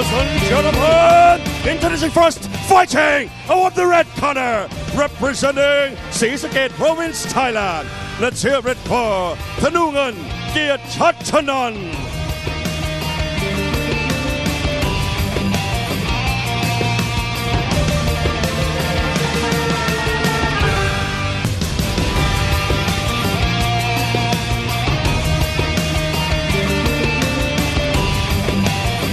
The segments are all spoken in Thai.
Ladies and gentlemen, introducing first, fighting. Oh, Out of the red corner, representing. Sisakate Province, Thailand. Let's hear it for Thanungan Geert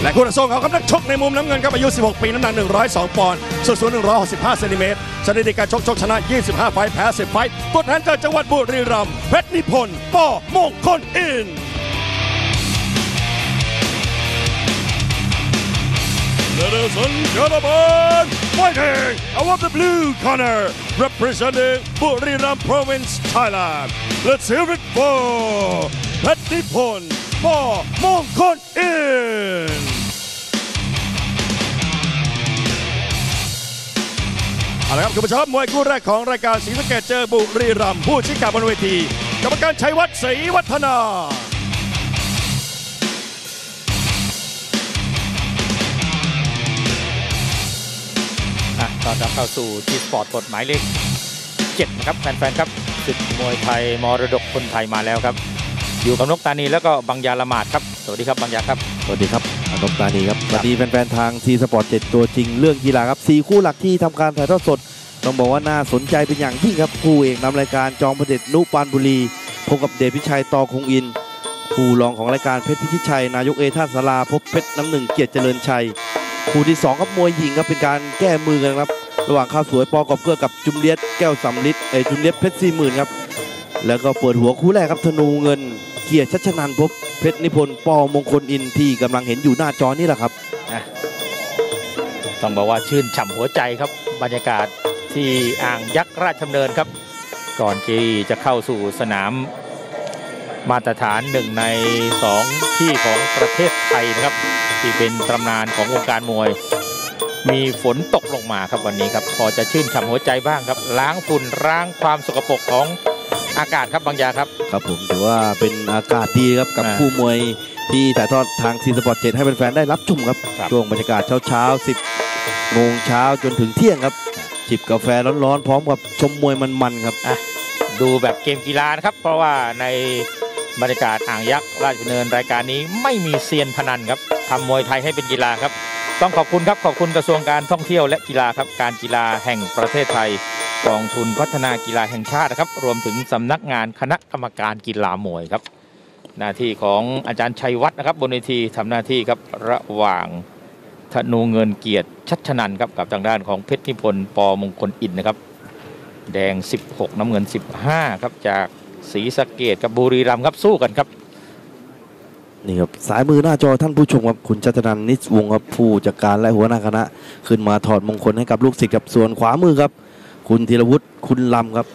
และคู่ต่อสู้เขาครับนักชกในมุมน้ำเงินครับอายุ 16 ปีน้ำหนัก 102 ปอนด์ส่วนสูง165เซนติเมตรสถิติการชกชกชนะ 25 ไฟแพ้ 10 ไฟตัวแทนจากจังหวัดบุรีรัมย์เพชรนิพนธ์ป้อมงคลอิน Ladies and gentlemen, fighting out of the blue corner, representing Buriram Province, Thailand. Let's hear it for Pet Nippon for Mongkon In. เอาละครับคุณผู้ชมมวยคู่แรกของรายการสีสะเกตเจอบุรีรัมย์ผู้ชี้ขาดบนเวทีกรรมการชัยวัฒน์ศรีวัฒนาอะต้อนรับเข้าสู่ทีสปอร์ตกฎหมายเลข7นะครับแฟนๆครับศึกมวยไทยมรดกคนไทยมาแล้วครับ อยู่กับนกตานีแล้วก็บางยาละหมาดครับ สวัสดีครับบางยาครับ สวัสดีครับ อนบตานีครับสวัสดีแฟนๆทางทีสปอร์ตเจ็ตัวจริงเรื่องกีฬาครับสี่คู่หลักที่ทำการถ่ายทอดสด ต้องบอกว่าน่าสนใจเป็นอย่างยิ่งครับคู่เอกนำรายการจอมประเด็จนุปานบุรีพบกับเดชพิชัยตอคงอินคู่รองของรายการเพชรพิชิตชัย นายกเอท่าสลาพบเพชรน้ำหนึ่งเกียรติเจริญชัย คู่ที่สองครับมวยหญิงครับเป็นการแก้มือกันครับ ระหว่างข้าวสวยปอกอบเกลือกับจุมเลียดแก้วสำลิดเอจุมเลียดเพชรสี่หมื่นครับแล้วก็เปิดหัวคู่แรกครับธนูเงิน เกียรติชัชนันพบเพชรนิพนธ์ปอมงคลอินที่กำลังเห็นอยู่หน้าจอนี่แหละครับ ต้องบอกว่าชื่นฉ่ำหัวใจครับ บรรยากาศที่อ่างยักษ์ราชดำเนินครับ ก่อนที่จะเข้าสู่สนามมาตรฐานหนึ่งในสองที่ของประเทศไทยนะครับ ที่เป็นตำนานของวงการมวย มีฝนตกลงมาครับวันนี้ครับ พอจะชื่นฉ่ำหัวใจบ้างครับ ล้างฝุ่นล้างความสกปรกของ อากาศครับบางยาครับครับผมถือว่าเป็นอากาศดีครับกับอ่าคู่มวยที่ถ่ายทอดทาง T Sports เจ็ดให้แฟนๆได้รับชมครับครับช่วงบรรยากาศเช้าๆ10โมงเช้าจนถึงเที่ยงครับจิบกาแฟร้อนๆ พร้อมกับชมมวยมันๆครับดูแบบเกมกีฬานะครับ เพราะว่าในบรรยากาศอ่างยักษ์ราชดำเนินรายการนี้ไม่มีเซียนพนันครับทำมวยไทยให้เป็นกีฬาครับ ต้องขอบคุณครับขอบคุณกระทรวงการท่องเที่ยวและกีฬาครับการกีฬาแห่งประเทศไทย กองทุนพัฒนากีฬาแห่งชาตินะครับ รวมถึงสำนักงานคณะกรรมการกีฬามวยครับ หน้าที่ของอาจารย์ชัยวัฒน์นะครับ บนเวทีทำหน้าที่ครับระหว่างธนูเงินเกียรติชัชนันครับกับทางด้านของเพชรนิพนธ์ปอมงคลอินนะครับ แดง 16 น้ำเงิน 15 ครับจากศรีสะเกษกับบุรีรัมย์ครับสู้กันครับนี่ครับซ้ายมือหน้าจอท่านผู้ชมครับคุณชัชนันนิสวงครับผู้จัดการและหัวหน้าคณะ ขึ้นมาถอดมงคลให้กับลูกศิษย์กับส่วนขวามือครับ คุณธีรวุฒิคุณลำครับ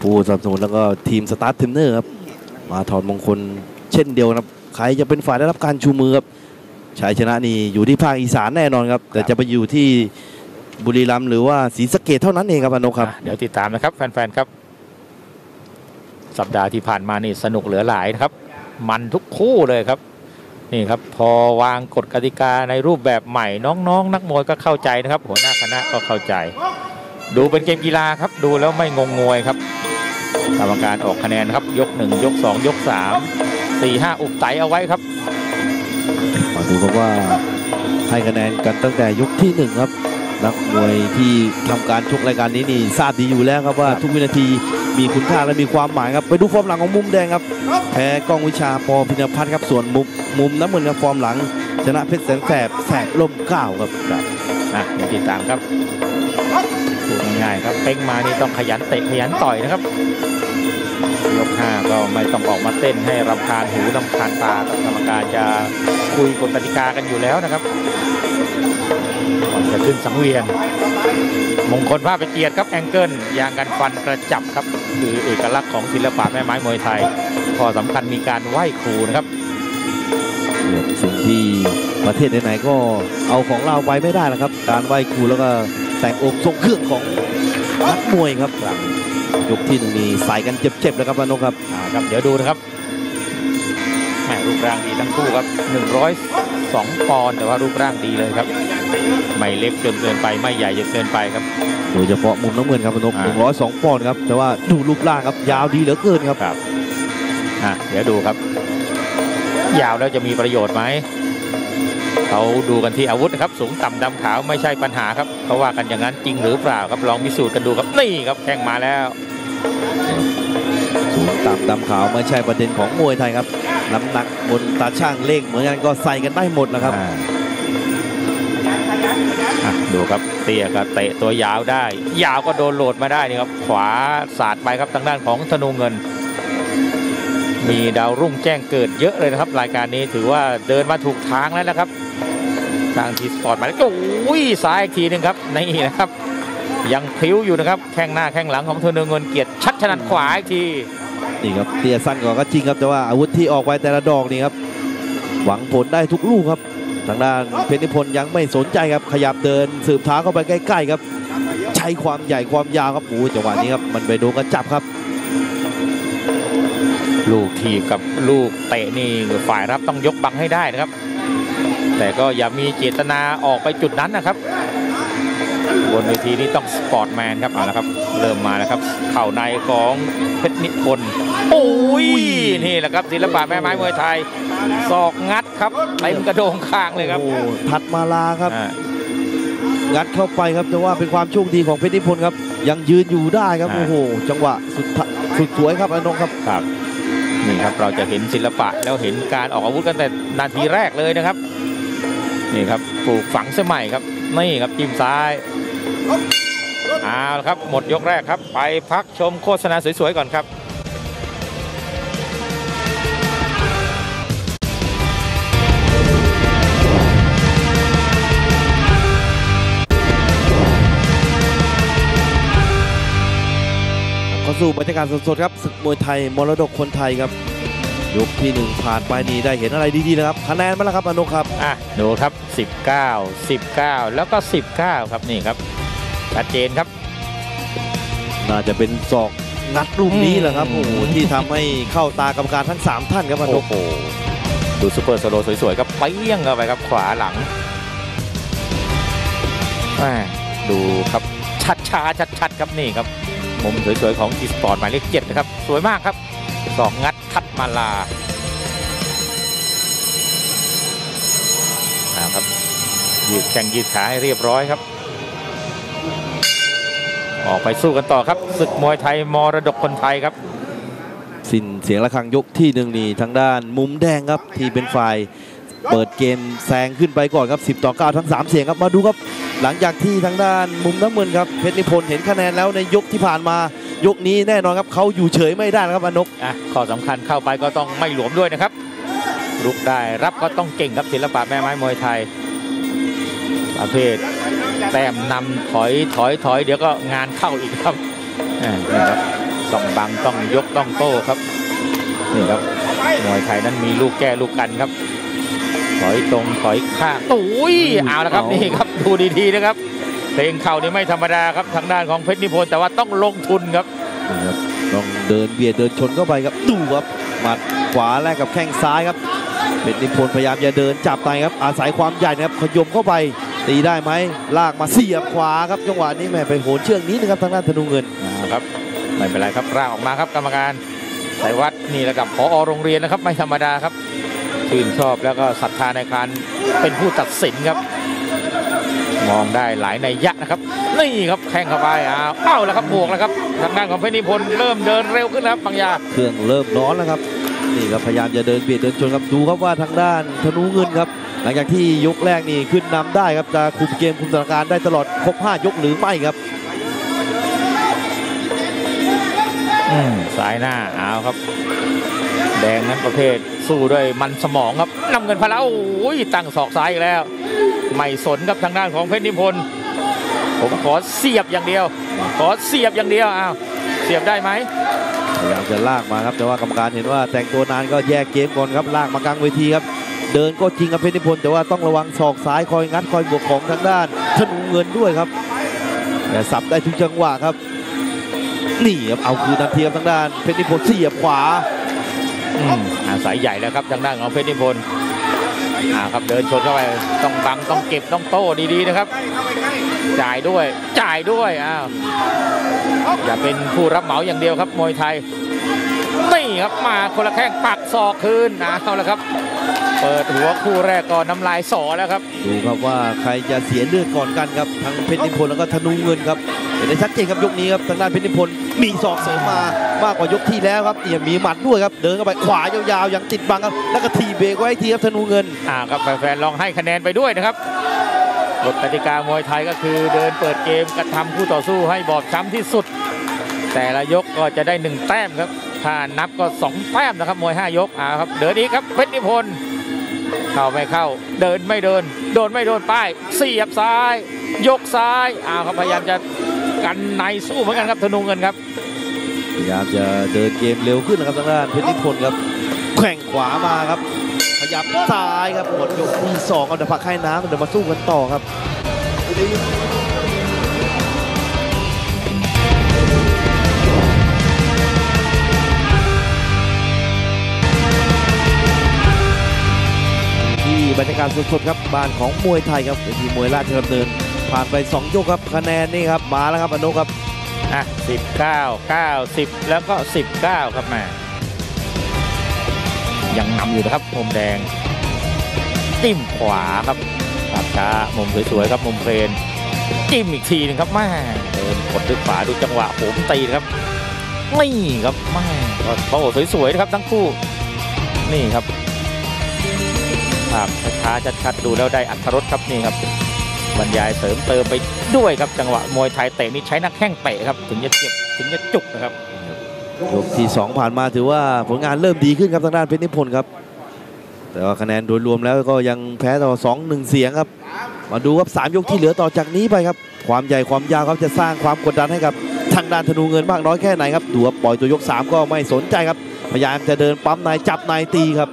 ผู้สนับสนุนแล้วก็ทีม staff trainer ครับมาถอดมงคลเช่นเดียวนะครับ ใครจะเป็นฝ่ายได้รับการชูมือครับชัยชนะนี่อยู่ที่ภาคอีสานแน่นอนครับ แต่จะไปอยู่ที่บุรีรัมย์หรือว่าศรีสะเกดเท่านั้นเองครับอนกครับ เดี๋ยวติดตามนะครับแฟนๆครับ สัปดาห์ที่ผ่านมานี่สนุกเหลือหลายนะครับ มันทุกคู่เลยครับ นี่ครับ พอวางกฎกติกาในรูปแบบใหม่น้องๆนักมวยก็เข้าใจนะครับ หัวหน้าคณะก็เข้าใจ ดูเป็นเกมกีฬาครับ ดูแล้วไม่งงงวยครับกรรมการออกคะแนนครับ ยก 1 ยก 2 ยก 3 4 5 อุบไตเอาไว้ครับมาดูครับว่าให้คะแนนกันตั้งแต่ยกที่หนึ่งครับ นักมวยที่ทำการชกรายการนี้นี่ทราบดีอยู่แล้วครับว่าทุกวินาทีมีคุณค่าและมีความหมายครับ ไปดูฟอร์มหลังของมุมแดงครับแพ้กล้องวิชาปอพินพัฒน์ครับส่วนมุมมุมน้ำเงินกับฟอร์มหลัง ชนะเพชรแสนแสบแสบล่มเกล้าครับอะเดี๋ยวติดตามครับ พูดง่ายๆครับเป้งมานี่ต้องขยันเตะขยันต่อยนะครับ ยกห้าก็ไม่ต้องออกมาเต้นให้รำคาญหูรำคาญตาครับกรรมการจะคุยกฎกติกากันอยู่แล้วนะครับก่อนจะขึ้นสังเวียน มงคลภาพไปเกียรติครับแองเกิลยางกันฟันกระจับครับคือเอกลักษณ์ของศิลปะแม่ไม้มวยไทยข้อสำคัญมีการไหว้ครูนะครับสิ่งที่ประเทศไหนๆก็เอาของเราไปไม่ได้แล้วครับ การไหว้ครูแล้วก็ แต่งองค์ทรงเครื่องของนักมวยครับยกที่หนึ่งนี่ใส่กันเจ็บๆแล้วครับพนกครับอ่าครับ เดี๋ยวดูนะครับแหมรูปร่างดีทั้งคู่ครับ 102ปอนด์แต่ว่ารูปร่างดีเลยครับ ไม่เล็กจนเกินไปไม่ใหญ่จนเกินไปครับโดยเฉพาะมุมน้ำเงินครับพนมอ่า102ปอนด์ครับแต่ว่าดูรูปร่างครับยาวดีเหลือเกินครับครับอะเดี๋ยวดูครับ ยาวแล้วจะมีประโยชน์ไหม เขาดูกันที่อาวุธนะครับ สูงต่ำดำขาวไม่ใช่ปัญหาครับเขาว่ากันอย่างนั้นจริงหรือเปล่าครับลองพิสูจน์กันดูครับนี่ครับแข่งมาแล้ว สูงต่ำดำขาวไม่ใช่ประเด็นของมวยไทยครับน้ำหนักบนตาชั่งเลขเหมือนกันก็ใส่กันได้หมดนะครับอ่าอะดูครับเตี้ยก็เตะตัวยาวได้ ยาวก็โดนโหลดมาได้นี่ครับ ขวาสาดไปครับทางด้านของธนูเงิน มีดาวรุ่งแจ้งเกิดเยอะเลยนะครับ รายการนี้ถือว่าเดินมาถูกทางแล้วนะครับ ทาง T Sports มาแล้วโอ้ยซ้ายอีกทีหนึงครับนี่นะครับ ยังพลิ้วอยู่นะครับแข้งหน้าแข้งหลังของธนูเงินเกียรติชัดชนัดขวาอีกทีนี่ครับเตี้ยสั้นกว่าก็จริงครับแต่ว่าอาวุธที่ออกไปแต่ละดอกนี่ครับ หวังผลได้ทุกลูกครับ ทางด้านเพชรนิพนธ์ยังไม่สนใจครับขยับเดินสืบเท้าเข้าไปใกล้ๆครับ ใช้ความใหญ่ความยาวครับโอ้โหจังหวะนี้ครับมันไปโดนกระจับครับลูกทีบกับลูกเตะนี่ฝ่ายรับต้องยกบังให้ได้นะครับ แต่ก็อย่ามีเจตนาออกไปจุดนั้นนะครับ บนเวทีนี้ต้อง sportsman ครับเอาละครับ เริ่มมาแล้วครับ เข่าในของเพชรนิพนธ์โอ้ยนี่แหละครับศิลปะแม่ไม้มวยไทยศอกงัดครับเต็มกระโดงคางเลยครับโอ้โหถัดมาลาครับอ่างัดเข้าไปครับแต่ว่าเป็นความโชคดีของเพชรนิพนธ์ครับ ยังยืนอยู่ได้ครับอ่าโอ้โหจังหวะสุดทะสุดสวยครับอนงครับครับ นี่ครับเราจะเห็นศิลปะแล้วเห็นการออกอาวุธกันแต่นาทีแรกเลยนะครับนี่ครับปลูกฝังสมัยครับนี่ครับจิ้มซ้ายเอาละครับหมดยกแรกครับ ไปพักชมโฆษณาสวยๆก่อนครับ สู่บรรยากาศสดๆครับศึกมวยไทยมรดกคนไทยครับยกที่หนึ่งผ่านไปนี่ได้เห็นอะไรดีๆนะครับคะแนนมาแล้วครับอนงครับอะดูครับ 19 19 แล้วก็ 19 ครับนี่ครับชัดเจนครับ น่าจะเป็นศอกงัดลูกนี้แหละครับอืโอ้โหที่ทำให้เข้าตากรรมการทั้ง 3 ท่านครับอนโอ้โหดู super slow สวยๆครับเปี้ยงเข้าไปครับขวาหลังแม่ดูครับชัดช้าชัดๆครับนี่ครับ มุมสวยๆของทีสปอร์ตหมายเลขเจ็ดนะครับ สวยมากครับสองงัดทัดมาลาอาครับยืดแข้งยืดขาให้เรียบร้อยครับ ออกไปสู้กันต่อครับศึกมวยไทยมรดกคนไทยครับ สิ้นเสียงะระฆังยกที่หนึ่งนี่ทางด้านมุมแดงครับที่เป็นฝ่ายเปิดเกมแซงขึ้นไปก่อนครับ 10 ต่อ 9 ทั้ง 3 เสียงครับมาดูครับ หลังจากที่ทางด้านมุมน้ำเงินครับเพชรนิพนธ์เห็นคะแนนแล้วในยกที่ผ่านมายกนี้แน่นอนครับเขาอยู่เฉยไม่ได้ครับอนกอะข้อสำคัญเข้าไปก็ต้องไม่หลวมด้วยนะครับลุกได้รับก็ต้องเก่งครับศิลปะแม่ไม้มวยไทย ประเภทแต้มนำถอยถอยถอย เดี๋ยวก็งานเข้าอีกครับนี่ครับต้องบังต้องยกต้องโต้ครับนี่ครับมวยไทยนั้นมีลูกแก้ลูกกันครับ อยตรงถอยข้างอุ้ยเอาละครับเอานี่ครับดูดีๆนะครับเพลงเข่านี่ไม่ธรรมดาครับทางด้านของเพชรนิพนธ์แต่ว่าต้องลงทุนครับนะครับต้องเดินเบียดเดินชนเข้าไปครับดูครับหมัดขวาแลกกับแข้งซ้ายครับเป็นนิพนธ์พยายามจะเดินจับในครับอาศัยความใหญ่นะครับขยมเข้าไปตีได้ไหมลากมาเสียบขวาครับจังหวะนี้แหม่ไปโหนเชือกนี้นะครับทางด้านธนูเงินนะครับไม่เป็นไรครับร่างออกมาครับกรรมการสายวัดนี่ระดับพอโรงเรียนนะครับไม่ธรรมดาครับ ชื่นชอบแล้วก็ศรัทธาในการเป็นผู้ตัดสินครับ มองได้หลายในยยะนะครับ นี่ครับแข้งเข้าไปอ้าวเอ้าแล้วครับบวกแล้วครับทางด้านของเพชรนิพนธ์เริ่มเดินเร็วขึ้นแล้วครับบางยาเครื่องเริ่มร้อนแล้วครับนี่ครับพยายามจะเดินเบียดเดินชนครับดูครับว่าทางด้านธนูเงินครับ หลังจากที่ยกแรกนี่ขึ้นนำได้ครับจะคุมเกมคุมสถานการณ์ได้ตลอดครบ5ยกหรือไม่ครับอืมสายหน้าเอาครับ แดงนั้นประเภทสู้ด้วยมันสมองครับนำเงินพละโอ้ยตั้งศอกซ้ายอีกแล้ว ไม่สนครับทางด้านของเพชรนิพนธ์ผมขอเสียบอย่างเดียว ขอเสียบอย่างเดียวอ้าวเสียบได้ไหมพยายามจะลากมาครับแต่ว่ากรรมการเห็นว่าแต่งตัวนานก็แยกเกมก่อนครับลากมากลางเวทีครับ เดินก็จริงครับเพชรนิพนธ์แต่ว่าต้องระวังศอกซ้ายคอยงัดคอยบวกของทางด้านธนูเงินด้วยครับแต่สับได้ทุกจังหวะครับนี่ครับเอาคืนทันทีครับทางด้านเพชรนิพนธ์เสียบขวา อืมอาสายใหญ่แล้วครับทางด้านของเพชรนิพนธ์อ่าครับเดินชนเข้าไปต้องบังต้องเก็บต้องโต้ดีๆนะครับ จ่ายด้วยจ่ายด้วยอ้าวอย่าเป็นผู้รับเหมาอย่างเดียวครับมวยไทยนี่ครับมาคนละแข้งปักศอกคืนนะเอาละครับ เปิดหัวคู่แรกก่อนน้ำลายสอแล้วครับ ดูครับว่าใครจะเสียเลือดก่อนกันครับทั้งเพชรนิพนธ์แล้วก็ธนูเงินครับเห็นได้ชัดเจนครับยกนี้ครับทางด้านเพชรนิพนธ์มีศอกเสริมมา มากกว่ายกที่แล้วครับเนี่ยมีหมัดด้วยครับเดินเข้าไปขวายาวๆอย่างติดบังครับแล้วก็ทีเบรกไว้ทีครับธนูเงินอ่าครับแฟนๆลองให้คะแนนไปด้วยนะครับกฎกติกามวยไทยก็คือเดินเปิดเกมกระทำคู่ต่อสู้ให้บอบช้ำที่สุด แต่ละยกก็จะได้หนึ่งแต้มครับถ้านับก็สองแต้มนะครับมวยห้ายกอ่าครับเดินอีกครับเพชรนิพนธ์เข้าไม่เข้า เดินไม่เดิน โดนไม่โดนป้ายเสียบซ้าย ยกซ้ายอ้าวครับพยายามจะกันในสู้เหมือนกันครับธนูเงินครับ พยายามจะเดินเกมเร็วขึ้นนะครับทางด้านเพชรนิพนธ์ครับแข่งขวามาครับ ขยับซ้ายครับหมดยกที่สองเอาเดี๋ยวพักให้น้ำเดี๋ยวมาสู้กันต่อครับที่บรรยากาศสดๆครับบ้านของมวยไทยครับเวทีมวยราชดำเนินผ่านไป 2 ยกครับคะแนนนี่ครับมาแล้วครับอนุครับ อะ19 90แล้วก็19ครับแม่ยังนำอยู่นะครับมุมแดง จิ้มขวาครับภาพช้ามุมสวยๆครับมุมเพลนจิ้มอีกทีหนึงครับแม่เดินกดด้วยขวาดูจังหวะผมตีครับนี่ครับแม่ก็โต้สวยๆนะครับทั้งคู่ นี่ครับภาพช้าๆชัดๆดูแล้วได้อัธรสครับนี่ครับ บรรยายเสริมเติมไปด้วยครับจังหวะมวยไทยเตะนี่ใช้นักแข้งเตะครับถึงจะเจ็บถึงจะจุกนะครับยกที่ 2 ผ่านมาถือว่าผลงานเริ่มดีขึ้นครับทางด้านเพชรนิพนธ์ครับ แต่ว่าคะแนนโดยรวมแล้วก็ยังแพ้ต่อ2 1 เสียงครับ มาดูครับ 3 ยกที่เหลือต่อจากนี้ไปครับ ความใหญ่ความยาวครับจะสร้างความกดดันให้กับทางด้านธนูเงินมากน้อยแค่ไหนครับดูว่าปล่อยตัวยก 3 ก็ไม่สนใจครับพยายามจะเดินปั๊มในจับในตีครับ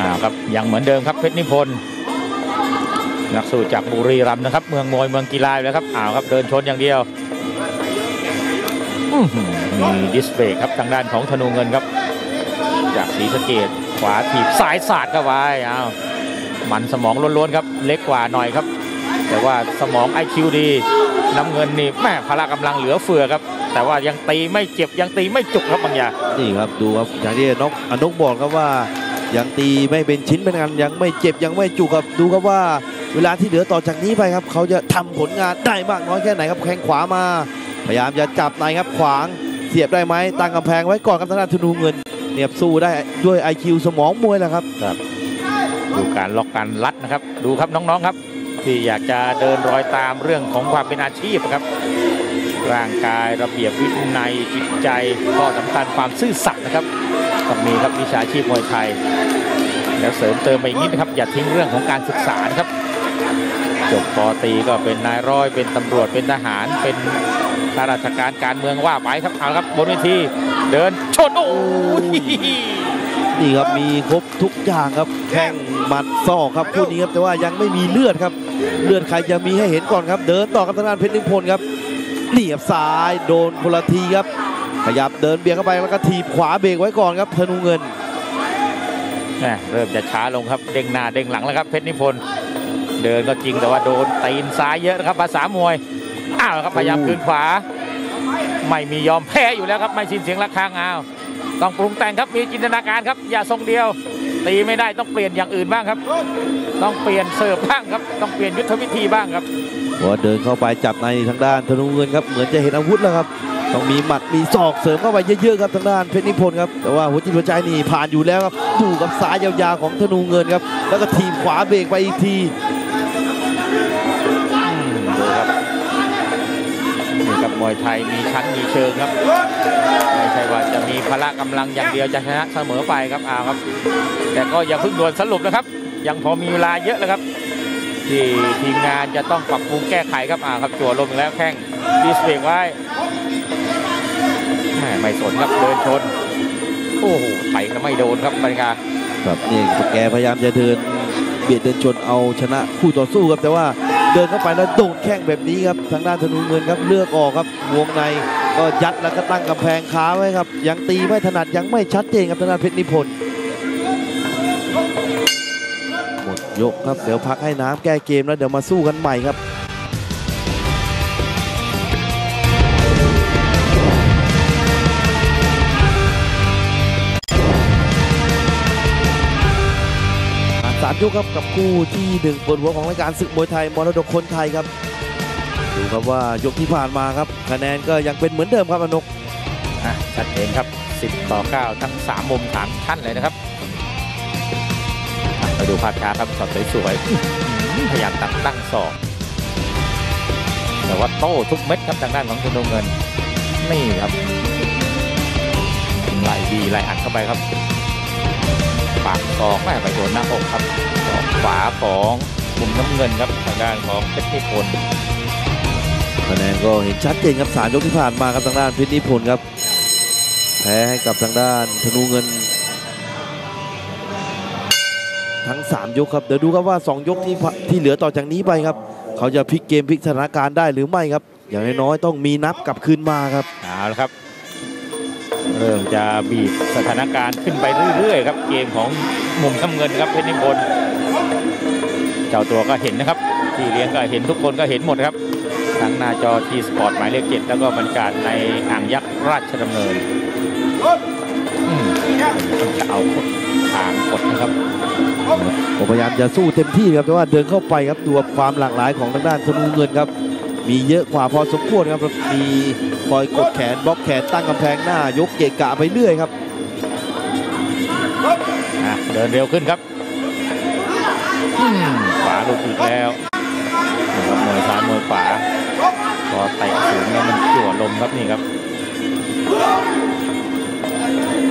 อ่าครับยังเหมือนเดิมครับเพชรนิพนธ์ นักสู้จากบุรีรัมย์นะครับ เมืองมวยเมืองกีฬายแล้วครับอ้าวครับเดินชนอย่างเดียวมีดิสเบรกครับทางด้านของธนูเงินครับ จากศรีสะเกดขวาถีบซ้ายสาดเข้าไปอ้าวมันสมองล้วนๆครับเล็กกว่าหน่อยครับ แต่ว่าสมอง IQ ดีน้ำเงินนี่แม่พละกำลังเหลือเฟือครับ แต่ว่ายังตีไม่เจ็บยังตีไม่จุกครับบางอย่างนี่ครับดูครับอย่างที่นกอนุกบอกครับว่ายังตีไม่เป็นชิ้นเป็นอันยังไม่เจ็บยังไม่จุกครับดูครับว่า เวลาที่เหลือต่อจากนี้ไปครับเขาจะทำผลงานได้มากน้อยแค่ไหนครับแข้งขวามา พยายามจะจับในครับขวางเสียบได้ไหมตั้งกำแพงไว้ก่อนครับทางด้านธนูเงินเนียบสู้ได้ด้วย IQ สมองมวยแหละครับดูการล็อกการลัดนะครับ ดูครับน้องๆครับ ที่อยากจะเดินรอยตามเรื่องของความเป็นอาชีพครับ ร่างกายระเบียบวินัยจิตใจข้อสำคัญความซื่อสัตย์นะครับต้องมีครับวิชาชีพมวยไทย แล้วเสริมเติมไปอีกนิดนะครับ อย่าทิ้งเรื่องของการศึกษานะครับ จบปอตรีก็เป็นนายร้อยเป็นตำรวจเป็นทหารเป็นข้าราชการการเมืองว่าไปครับเอาละครับบนเวทีเดินชนโอ้ยนี่ครับมีครบทุกอย่างครับแข้งหมัดศอกครับคู่นี้ครับแต่ว่ายังไม่มีเลือดครับ เลือดใครจะมีให้เห็นก่อนครับ เดินต่อครับทางด้านเพชรนิพนธ์ครับนี่ครับซ้ายโดนคนละทีครับ ขยับเดินเบียดเข้าไปแล้วก็ถีบขวาเบรกไว้ก่อนครับธนูเงินแหม่เริ่มจะช้าลงครับเด้งหน้าเด้งหลังแล้วครับเพชรนิพนธ์ เดินก็จริงแต่ว่าโดนตีนซ้ายเยอะนะครับภาษามวยอ้าวครับพยายามคืนขวา ไม่มียอมแพ้อยู่แล้วครับไม่ชินเสียงระฆังอ้าวต้องปรุงแต่งครับมีจินตนาการครับ อย่าทรงเดียว ตีไม่ได้ต้องเปลี่ยนอย่างอื่นบ้างครับ ต้องเปลี่ยนเสิร์ฟบ้างครับ ต้องเปลี่ยนยุทธวิธีบ้างครับพอเดินเข้าไปจับในทางด้านธนูเงินครับเหมือนจะเห็นอาวุธแล้วครับต้องมีหมัดมีศอกเสริมเข้าไปเยอะๆครับทางด้านเพชรนิพนธ์ครับแต่ว่าหัวจิตหัวใจนี่ผ่านอยู่แล้วครับดูกับสายยาวๆของธนูเงินครับแล้วก็ทีมขวาเบรกไปอีกที นี่ครับมวยไทยมีชั้นมีเชิงครับไม่ใช่ว่าจะมีพละกำลังอย่างเดียวจะชนะเสมอไปครับอ้าวครับ แต่ก็อย่าเพิ่งด่วนสรุปนะครับ ยังพอมีเวลาเยอะเลยครับ ที่ทีมงานจะต้องปรับปรุงแก้ไขครับอ้าวครับจั่วลมแล้วแข้งดีสเบรกไว้ไม่สนครับเดินชนโอ้โหไถก็ไม่โดนครับบรรยากาศครับนี่แกพยายามจะเดินเบียดเดินชนเอาชนะคู่ต่อสู้ครับแต่ว่า เดินเข้าไปแล้วโดนแข้งแบบนี้ครับทางด้านธนูเงินครับเลือกออกครับวงในก็ยัดแล้วก็ตั้งกำแพงขาไว้ครับยังตีไม่ถนัดยังไม่ชัดเจนครับทางด้านเพชรนิพนธ์หมดยกครับเดี๋ยวพักให้น้ำแก้เกมแล้วเดี๋ยวมาสู้กันใหม่ครับ สามยกครับกับคู่ที่หนึ่งบนหัวของรายการศึกมวยไทยมรดกคนไทยครับดูครับว่ายกที่ผ่านมาครับคะแนนก็ยังเป็นเหมือนเดิมครับอนกอะชัดเจนครับ 10 ต่อ 9 ทั้ง 3 มุมถามท่านเลยนะครับอะไปดูภาพช้าครับสอดสวยๆอื้อหือพยายามตัดตั้งศอกแต่ว่าโต้ทุกเม็ดครับทางด้านของธนูเงิน นี่ครับไหลดีไหลอัดเข้าไปครับ ปากศอกไม่ไปโดนหน้าอกครับศอกขวาของมุมน้ำเงินครับทางด้านของเพชรนิพนธ์คะแนนก็เห็นชัดเจนครับสามยกที่ผ่านมาครับทางด้านเพชรนิพนธ์ครับ แพ้ให้กับทางด้านธนูเงิน ทั้ง 3 ยกครับ เดี๋ยวดูครับว่า 2 ยกที่ผ่าที่เหลือต่อจากนี้ไปครับ เขาจะพลิกเกมพลิกสถานการณ์ได้หรือไม่ครับ อย่างน้อยๆต้องมีนับกลับคืนมาครับเอาละครับ เริ่มจะบีบสถานการณ์ขึ้นไปเรื่อยๆครับเกมของมุมน้ำเงินครับเพชรนิพนธ์เจ้าตัวก็เห็นนะครับที่เลี้ยงก็เห็นทุกคนก็เห็นหมดครับทั้งหน้าจอทีสปอร์ตหมายเลขเจ็ดแล้วก็บรรยากาศในอ่างยักษ์ราชดำเนินจะเอาทางกดนะครับผมพยายามจะสู้เต็มที่ครับแต่ว่าเดินเข้าไปครับดูความหลากหลายของทางด้านธนูเงินครับ มีเยอะกว่าพอสมควรครับมี คอยกดแขนบล็อกแขนตั้งกำแพงหน้ายกเกะกะไปเรื่อยครับเดินเร็วขึ้นครับขวาลุดอีกแล้วนะครับมวยซ้ายมวยขวาพอเตะสูงแล้วมันจั่วลมครับนี่ครับ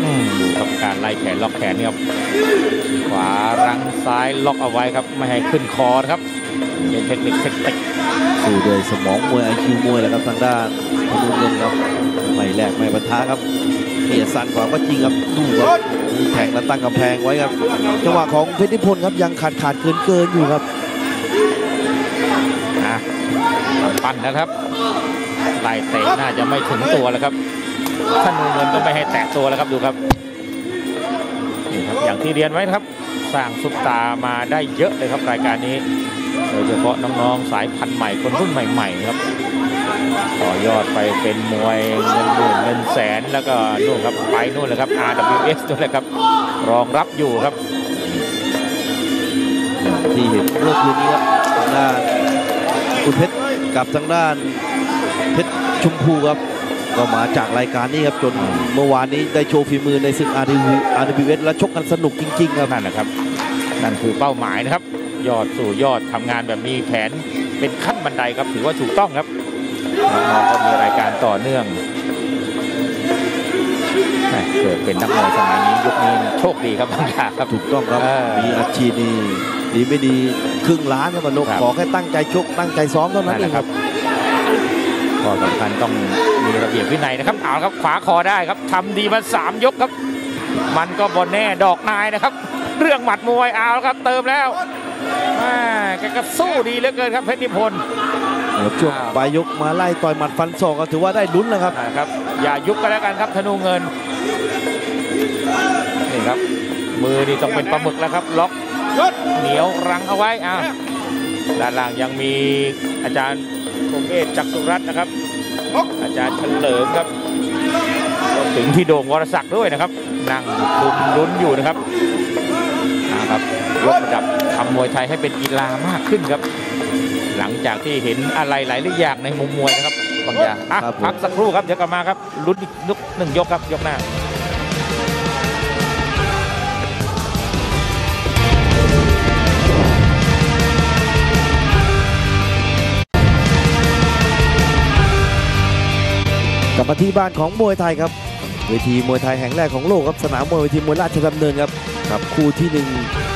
อืมดูครับการไล่แขนล็อกแขนนี่ครับขวารังซ้ายล็อกเอาไว้ครับไม่ให้ขึ้นคอครับเป็นเทคนิคเทคนิค สู้ด้วยสมองมวยไอคิวมวยแหละครับทางด้านธนูเงินครับไม่แลกไม่ปะทะครับเขียสั้นกว่าก็จริงครับดูครับมีแทงแล้วตั้งกำแพงไว้ครับจังหวะของเพชรนิพนธ์ครับยังขาดขาดเกินเกินอยู่ครับอะปั้นนะครับไล่เตะน่าจะไม่ถึงตัวแล้วครับธนูเงินก็ไม่ให้แตะตัวแล้วครับดูครับนี่ครับอย่างที่เรียนไว้นะครับ สร้างซุปตามาได้เยอะเลยครับรายการนี้ โดยเฉพาะน้องๆสายพันธุ์ใหม่คนรุ่นใหม่ๆครับต่อยอดไปเป็นมวยเงินหมื่นเงินแสนแล้วก็นู่นครับไปนู่นเลยครับ RWS ด้วยเลยครับรองรับอยู่ครับที่เห็นเมื่อคืนนี้ครับทางด้านคุณเพชรกับทางด้านเพชรชมพูครับก็มาจากรายการนี้ครับจนเมื่อวานนี้ได้โชว์ฝีมือในศึก RW RWS และชกกันสนุกจริง ๆ ครับนั่นแหละครับ นั่นคือเป้าหมายนะครับ ยอดสู่ยอดทำงานแบบมีแผนเป็นขั้นบันไดครับถือว่าถูกต้องครับน้องๆก็มีรายการต่อเนื่องแหม่เกิดเป็นนักมวยสมัยนี้ยุคนี้โชคดีครับบางอย่างครับถูกต้องครับเออมีอาชีพนี่ดีไม่ดีครึ่งล้านครับนกครับขอแค่ตั้งใจชกตั้งใจซ้อมเท่านั้นนั่นเอแหงละคครัรับบข้อสำคัญต้องมีระเบียบวินัยนะครับเอาละครับขวาคอได้ครับทำดีมาสามยกครับ มันก็บอลแน่ดอกนายนะครับ เรื่องหมัดมวยเอาละครับ เติมแล้วแม่แกก็สู้ดีเหลือเกินครับเพชรนิพนธ์เดี๋ยวช่วงอ้าวปลายยกมาไล่ต่อยหมัดฟันศอกก็ถือว่าได้ลุ้นแล้วครับนะครับ อย่ายุบกันแล้วกันครับธนูเงินนี่ครับ มือนี่ต้องเป็นปลาหมึกแล้วครับ ล็อกเหนียวรั้งเอาไว้อะด้านล่างยังมีอาจารย์คงเอศจักรสุรัตน์นะครับ อาจารย์เฉลิมครับรวมถึงพี่โด่งวรศักดิ์ด้วยนะครับ นั่งคุมลุ้นอยู่นะครับนะครับยกระดับ ทำมวยไทยให้เป็นกีฬามากขึ้นครับ หลังจากที่เห็นอะไรหลายๆอย่างในมุมมวยนะครับบางอย่างอะครับผมพักสักครู่ครับเดี๋ยวกลับมาครับลุ้นอีกนุกหนึ่งยกครับยกหน้ากลับมาที่บ้านของมวยไทยครับเวทีมวยไทยแห่งแรกของโลกครับสนามมวยเวทีมวยราชดำเนินครับกับคู่ที่หนึ่ง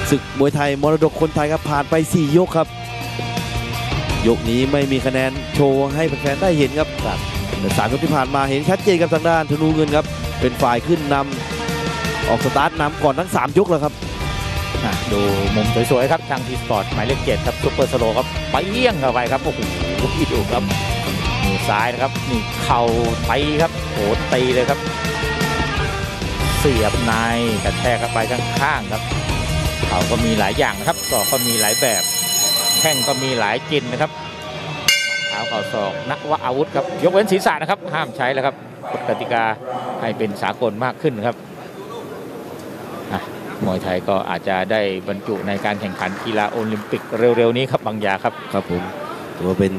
ศึกมวยไทยมรดกคนไทยครับผ่านไป 4 ยกครับ ยกนี้ไม่มีคะแนนโชว์ให้แฟนๆได้เห็นครับแต่สามยกที่ผ่านมาเห็นชัดเจนครับทางด้านธนูเงินครับ เป็นฝ่ายขึ้นนำออกสตาร์ทนำก่อนทั้ง 3 ยกแล้วครับอะดูมุมสวยๆครับทาง T Sports หมายเลขเจ็ดครับ super slow ครับไปเยี่ยงเข้าไปครับโอ้โหดูครับมีซ้ายนะครับนี่เข่าตีครับโหตีเลยครับ เสียบในกระแทกเข้าไปข้างๆครับ เข่าก็มีหลายอย่างนะครับศอกก็มีหลายแบบแข้งก็มีหลายกินนะครับเท้าเข่าศอกนักว่าอาวุธครับยกเว้นศีรษะนะครับ ห้ามใช้แล้วครับกฎกติกาให้เป็นสากลมากขึ้นครับอะมวยไทยก็อาจจะได้บรรจุในการแข่งขันกีฬาโอลิมปิกเร็วๆนี้ครับบางยาครับครับผมถือว่าเป็น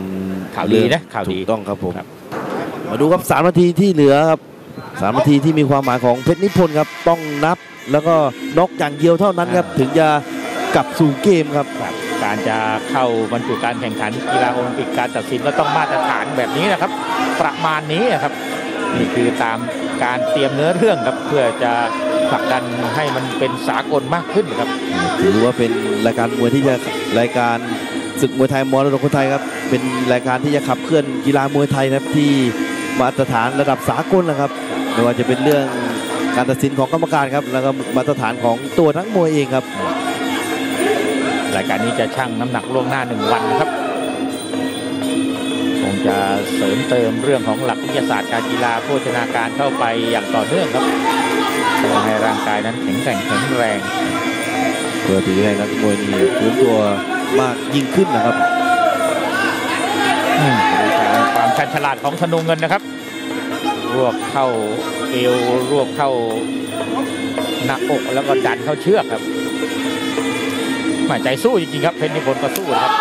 ข่าวดีนะข่าวดีถูกต้องครับผมครับมาดูครับสามนาทีที่เหลือครับสามนาทีที่มีความหมายของเพชรนิพนธ์ครับต้องนับ แล้วก็น็อกอย่างเดียวเท่านั้นครับถึงจะกลับสู่เกมครับครับ การจะเข้าบรรจุการแข่งขันกีฬาโอลิมปิกการตัดสินก็ต้องมาตรฐานแบบนี้นะครับ ประมาณนี้นะครับนี่คือตามการเตรียมเนื้อเรื่องครับเพื่อจะผลักดันให้มันเป็นสากลมากขึ้นครับถือว่าเป็นรายการมวยที่จะรายการศึกมวยไทยมรดกคนไทยครับเป็นรายการที่จะขับเคลื่อนกีฬามวยไทยนะครับที่มาตรฐานระดับสากลนะครับไม่ว่าจะเป็นเรื่อง การตัดสินของกรรมการครับ แล้วก็มาตรฐานของตัวทั้งมวยเองครับ รายการนี้จะชั่งน้ำหนักล่วงหน้าหนึ่งวันนะครับคงจะเสริมเติมเรื่องของหลักวิทยาศาสตร์การกีฬาโภชนาการเข้าไปอย่างต่อเนื่องครับเพื่อให้ร่างกายนั้นแข็งแกร่งแข็งแรงเพื่อที่ให้นักมวยนี่ฟื้นตัวมากยิ่งขึ้นนะครับอืมดูจากความชันฉลาดของธนูเงินนะครับ รวบเข้าเอวรวบเข้าหน้าอกแล้วก็ดันเข้าเชือกครับหมายใจสู้จริงๆครับเพชรนิพนธ์ก็สู้นะครับ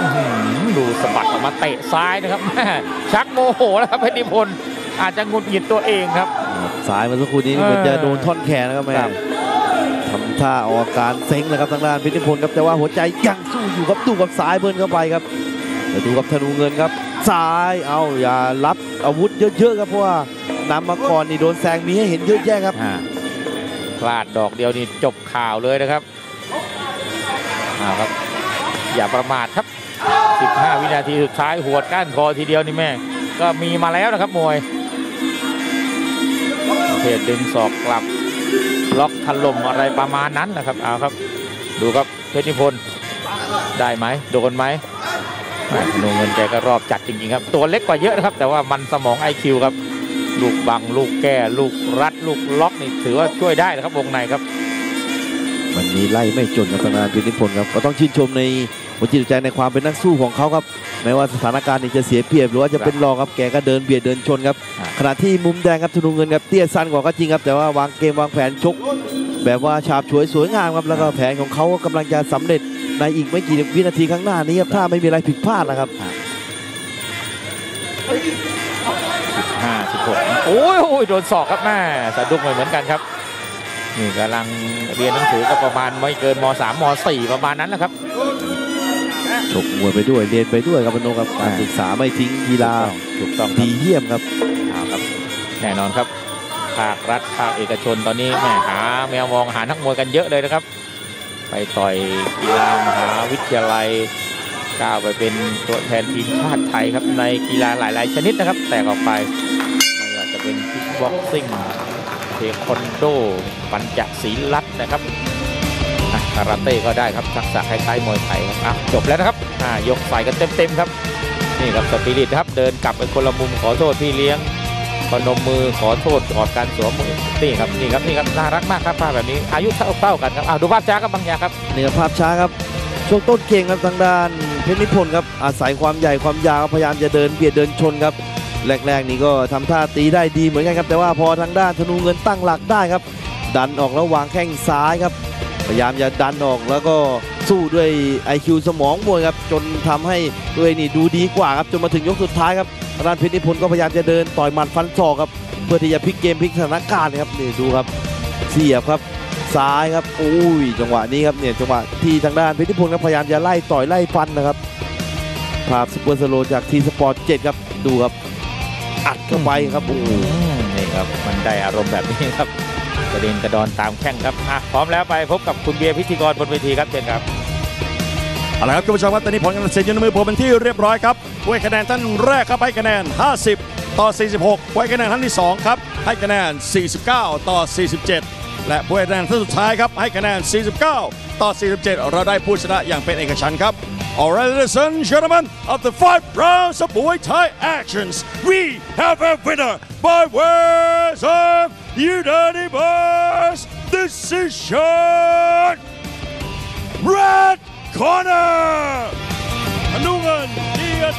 อื้อหือดูสะบัดออกมาเตะซ้ายนะครับแม่ชักโมโหแล้วครับเพชรนิพนธ์อาจจะหงุดหงิดตัวเองครับสายเมื่อสักครู่นี้เออเหมือนจะโดนท่อนแขนนะครับแม่ครับทำท่าออกอาการเซ็งนะครับทางด้านเพชรนิพนธ์ครับแต่ว่าหัวใจยังสู้อยู่ครับดูกับสายเบิร์นเข้าไปครับ เดี๋ยวดูกับธนูเงินครับซ้ายเอาอย่ารับอาวุธเยอะๆครับเพราะว่านำมาก่อนนี่โดนแซงมีให้เห็นเยอะแยะครับพลาดดอกเดียวนี่จบข่าวเลยนะครับเอาครับ อย่าประมาทครับ 15 วินาทีสุดท้ายหัวก้านคอทีเดียวนี่แม่ก็มีมาแล้วนะครับมวยเพดึงศอกกลับล็อกถล่มอะไรประมาณนั้นนะครับเอาครับ ดูครับเพชรนิพนธ์ได้ไหมโดนไหม แม่ธนูเงินแกก็รอบจัดจริงๆครับ ตัวเล็กกว่าเยอะนะครับ แต่ว่ามันสมอง IQ ครับ ลูกบัง ลูกแก้ ลูกรัด ลูกล็อกนี่ถือว่าช่วยได้นะครับวงในครับ วันนี้ไล่ไม่จนกับทางด้านเพชรนิพนธ์ครับก็ต้องชื่นชมในหัวจิตหัวใจในความเป็นนักสู้ของเขาครับแม้ว่าสถานการณ์นี้จะเสียเปรียบหรือว่าจะเป็นรองครับแกก็เดินเบียดเดินชนครับอ่าขณะที่มุมแดงครับธนูเงินครับเตี้ยสั้นกว่าก็จริงครับแต่ว่าวางเกมวางแผนชก แบบว่าฉาบฉวยสวยงามครับแล้วก็แผนของเขาก็กำลังจะสำเร็จในอีกไม่กี่วินาทีข้างหน้านี้ครับถ้าไม่มีอะไรผิดพลาดนะครับห้าสิบหกโอ้ยโอ้ยโดนศอกครับแม่สะดุ้งไปเหมือนกันครับนี่กำลังเรียนหนังสือก็ประมาณไม่เกินมสามมสี่ประมาณนั้นแหละครับชกมวยไปด้วยเรียนไปด้วยครับพนมครับการศึกษาไม่ทิ้งกีฬาถูกต้องครัดีบเยี่ยมครับเอาครับ แน่นอนครับ ภาครัฐภาคเอกชนตอนนี้แม่หาแมวมองหานักมวยกันเยอะเลยนะครับ ไปต่อยกีฬามหาวิทยาลัยก้าวไปเป็นตัวแทนทีมชาติไทยครับในกีฬาหลาย ๆ ชนิดนะครับ แตกออกไปไม่ว่าจะเป็นคิกบ็อกซิ่งเทควันโด ปันจักสีลัตนะครับอะคาราเต้ก็ได้ครับทักษะคล้ายๆมวยไทยครับจบแล้วนะครับยกใส่กันเต็ม ๆ ครับ นี่ครับสปิริตครับเดินกลับไปคนละมุมขอโทษพี่เลี้ยง พนมมือขอโทษกอดการสวมมือนี่ครับนี่ครับนี่ครับน่ารักมากครับภาพแบบนี้อายุเท่าเท่ากันครับอะดูภาพช้าครับบางอย่างครับนี่ครับภาพช้าครับช่วงต้นเกมครับทางด้านเพชรนิพนธ์ครับอาศัยความใหญ่ความยาวพยายามจะเดินเบียดเดินชนครับแรกๆนี่ก็ทำท่าตีได้ดีเหมือนกันครับ แต่ว่าพอทางด้านธนูเงินตั้งหลักได้ครับ ดันออกแล้ววางแข้งซ้ายครับ พยายามจะดันออกแล้วก็ สู้ด้วย IQ สมองมวยครับจนทำให้ตัวเองนี่ดูดีกว่าครับจนมาถึงยกสุดท้ายครับทางด้านเพชรนิพนธ์ก็พยายามจะเดินต่อยหมัดฟันศอกครับเพื่อที่จะพลิกเกมพลิกสถานการณ์ครับนี่ดูครับเสียบครับซ้ายครับอุ้ยจังหวะนี้ครับเนี่ยจังหวะที่ทางด้านเพชรนิพนธ์ครับพยายามจะไล่ต่อยไล่ฟันนะครับภาพ super slow จาก T Sports เจ็ดครับดูครับอัดเข้าไปครับโอ้นี่ครับมันได้อารมณ์แบบนี้ครับ กระเด็นกระดอนตามแข้งครับอะพร้อมแล้วไปพบกับคุณเบียร์พิธีกรบนเวทีครับเชิญครับเอาละครับคุณผู้ชมครับตอนนี้ผลการตัดสินอยู่ในมือผมเป็นที่เรียบร้อยครับผู้ให้คะแนนท่านแรกครับให้คะแนน 50 ต่อ 46ผู้ให้คะแนนท่านที่ 2 ครับ ให้คะแนน 49 ต่อ 47 และผู้ให้คะแนนท่านสุดท้ายครับให้คะแนน 49 ต่อ 47 เราได้ผู้ชนะอย่างเป็นเอกฉันท์ครับ All right, ladies and gentlemen, of the five rounds of Muay Thai actions, we have a winner by way of unanimous decision. Red corner, Anungan Diaz